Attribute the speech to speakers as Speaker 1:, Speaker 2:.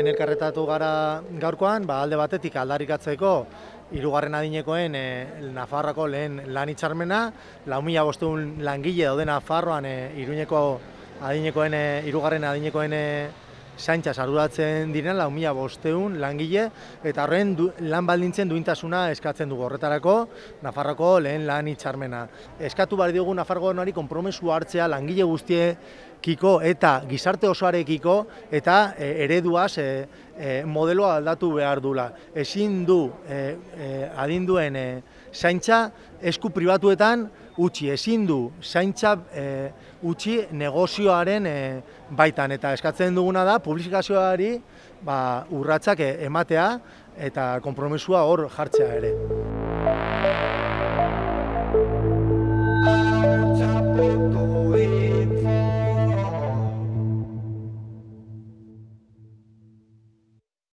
Speaker 1: hemen elkarretatu gara gaurkoan, ba, alde batetik aldarikatzeko hirugarren adinekoen e, Nafarroako lehen lan hitzarmena, lau mila bostun langile daude Nafarroan e, iruñeko adinekoen, e, hirugarren adinekoen e, zaintza arduratzen diren lau mila bosteun langile, eta horren du, lan baldintzen duintasuna eskatzen dugu horretarako Nafarroko lehen lan hitzarmena. Eskatu bari dugu Nafarroko nori konpromesu hartzea langile guztie kiko eta gizarte osoarekiko eta e, ereduaz e, e, modeloa aldatu behar dula. Ezin du e, e, adinduen e, zaintza esku pribatuetan utzi, ezin du zaintza e, utzi negozioaren e, baitan eta eskatzen duguna da publifikazioari ba, urratzak ematea eta konpromesua hor jartzea ere.